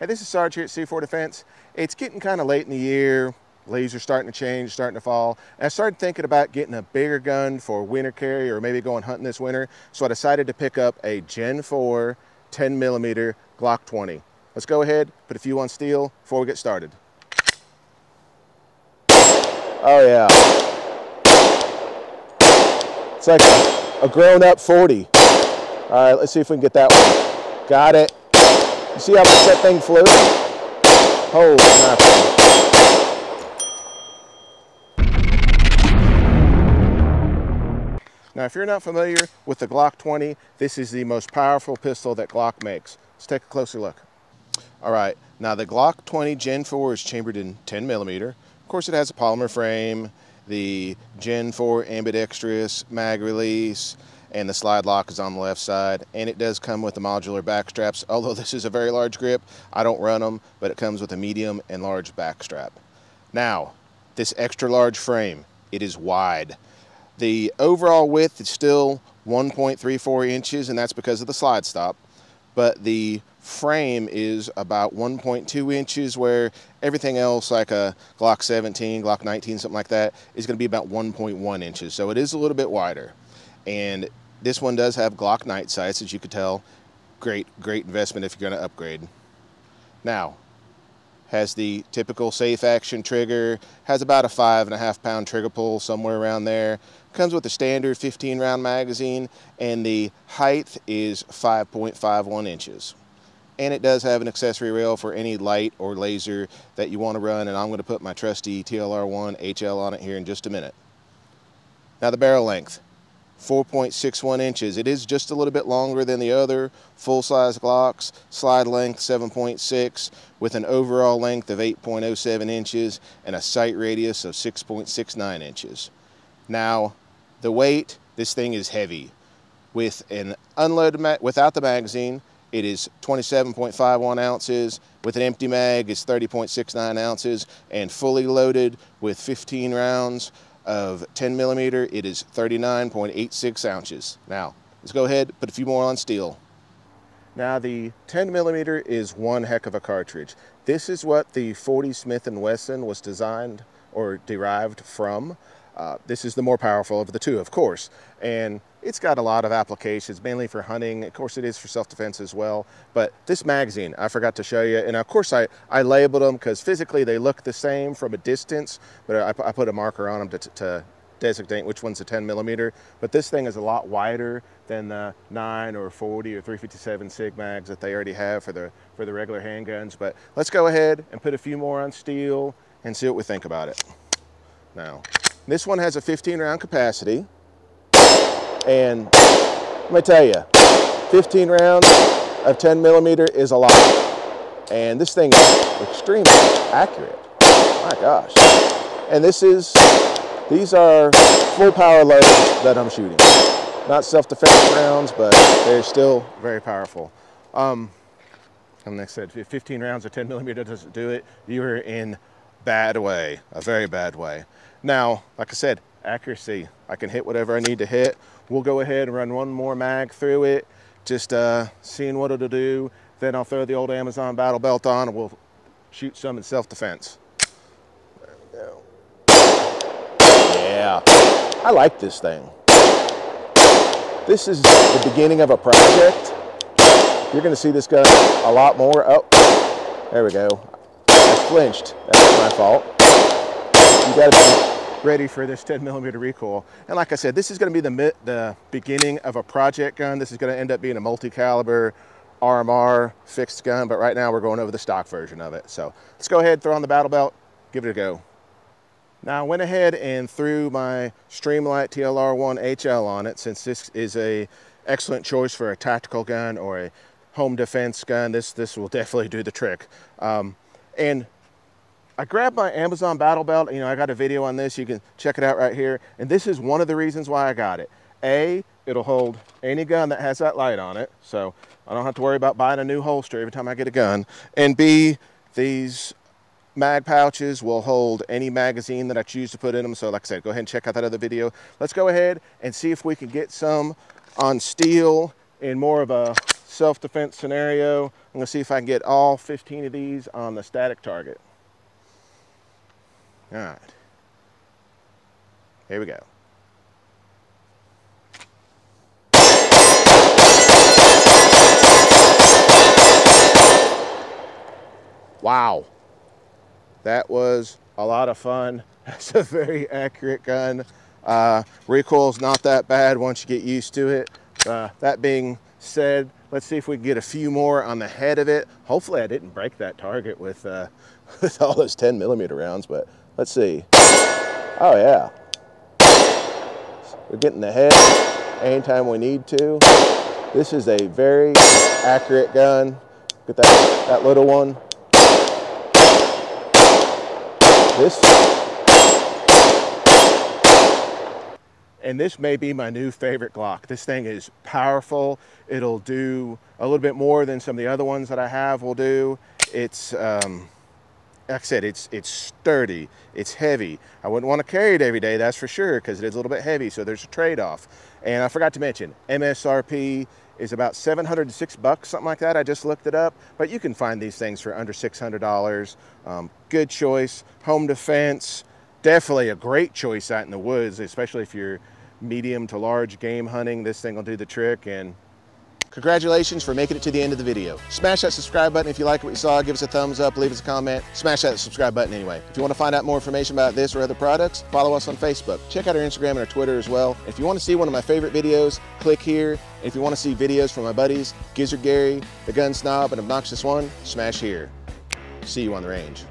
Hey, this is Sarge here at C4 Defense. It's getting kind of late in the year. Leaves are starting to change, starting to fall. And I started thinking about getting a bigger gun for winter carry or maybe going hunting this winter. So I decided to pick up a Gen 4 10 millimeter Glock 20. Let's go ahead, put a few on steel before we get started. Oh yeah. It's like a, grown up 40. All right, let's see if we can get that one. Got it. You see how much that thing flew? Holy mackerel. Now, if you're not familiar with the Glock 20, this is the most powerful pistol that Glock makes. Let's take a closer look. All right, now the Glock 20 Gen 4 is chambered in 10 millimeter. Of course, it has a polymer frame, the Gen 4 ambidextrous mag release, and the slide lock is on the left side. And it does come with the modular back straps although this is a very large grip. I don't run them but it comes with a medium and large back strap. Now this extra large frame it is wide. The overall width is still 1.34 inches and that's because of the slide stop. But the frame is about 1.2 inches where everything else like a Glock 17, Glock 19, something like that is going to be about 1.1 inches. So it is a little bit wider. And this one does have Glock night sights, as you could tell. Great, great investment if you're going to upgrade. Now, has the typical safe action trigger, has about a five and a half pound trigger pull somewhere around there. Comes with a standard 15 round magazine and the height is 5.51 inches. And it does have an accessory rail for any light or laser that you want to run and I'm going to put my trusty TLR1 HL on it here in just a minute. Now the barrel length. 4.61 inches. It is just a little bit longer than the other full-size Glocks. Slide length 7.6 with an overall length of 8.07 inches and a sight radius of 6.69 inches. Now, the weight, this thing is heavy. With an unloaded, without the magazine, it is 27.51 ounces. With an empty mag, it's 30.69 ounces. And fully loaded with 15 rounds, of 10 millimeter, it is 39.86 ounces. Now, let's go ahead, put a few more on steel. Now the 10 millimeter is one heck of a cartridge. This is what the 40 Smith & Wesson was designed or derived from. Uh, this is the more powerful of the two, of course. And it's got a lot of applications, mainly for hunting. Of course, it is for self-defense as well. But this magazine, I forgot to show you. And of course, I, I labeled them because physically they look the same from a distance, but I, I put a marker on them to, to designate which one's a 10 millimeter. But this thing is a lot wider than the 9 or 40 or 357 SIG mags that they already have for the, for the regular handguns. But let's go ahead and put a few more on steel and see what we think about it. Now, this one has a 15 round capacity. And let me tell you, 15 rounds of 10 millimeter is a lot. And this thing is extremely accurate. My gosh. And this is, these are full power loads that I'm shooting. Not self-defense rounds, but they're still very powerful. Um, and like I said, 15 rounds of 10 millimeter doesn't do it. You're in bad way, a very bad way. Now, like I said, accuracy. I can hit whatever I need to hit. We'll go ahead and run one more mag through it, just uh, seeing what it'll do. Then I'll throw the old Amazon battle belt on and we'll shoot some in self-defense. There we go. Yeah, I like this thing. This is the beginning of a project. You're gonna see this gun a lot more. Oh, there we go. I flinched, that's my fault. You gotta be ready for this 10 millimeter recoil. And like I said, this is gonna be the, the beginning of a project gun. This is gonna end up being a multi-caliber RMR fixed gun, but right now we're going over the stock version of it. So let's go ahead, throw on the battle belt, give it a go. Now I went ahead and threw my Streamlight TLR1 HL on it since this is a excellent choice for a tactical gun or a home defense gun. This, this will definitely do the trick. Um, and I grabbed my Amazon battle belt. You know, I got a video on this. You can check it out right here. And this is one of the reasons why I got it. A, it'll hold any gun that has that light on it. So I don't have to worry about buying a new holster every time I get a gun. And B, these mag pouches will hold any magazine that I choose to put in them. So like I said, go ahead and check out that other video. Let's go ahead and see if we can get some on steel in more of a self-defense scenario. I'm gonna see if I can get all 15 of these on the static target. All right, here we go. Wow, that was a lot of fun. That's a very accurate gun. Uh, recoil's not that bad once you get used to it. Uh, that being said, let's see if we can get a few more on the head of it. Hopefully I didn't break that target with, uh, with all those 10 millimeter rounds, but let's see. Oh yeah. We're getting the head anytime we need to. This is a very accurate gun. Look at that, that little one. This and this may be my new favorite Glock. This thing is powerful. It'll do a little bit more than some of the other ones that I have will do. It's, um, like I said, it's, it's sturdy, it's heavy. I wouldn't want to carry it every day, that's for sure, because it is a little bit heavy, so there's a trade-off. And I forgot to mention, MSRP is about 706 bucks, something like that. I just looked it up, but you can find these things for under $600. Um, good choice, home defense, definitely a great choice out in the woods, especially if you're medium to large game hunting. This thing will do the trick and Congratulations for making it to the end of the video. Smash that subscribe button if you like what you saw. Give us a thumbs up, leave us a comment. Smash that subscribe button anyway. If you want to find out more information about this or other products, follow us on Facebook. Check out our Instagram and our Twitter as well. If you want to see one of my favorite videos, click here. If you want to see videos from my buddies, Gizzard Gary, The Gun Snob, and Obnoxious One, smash here. See you on the range.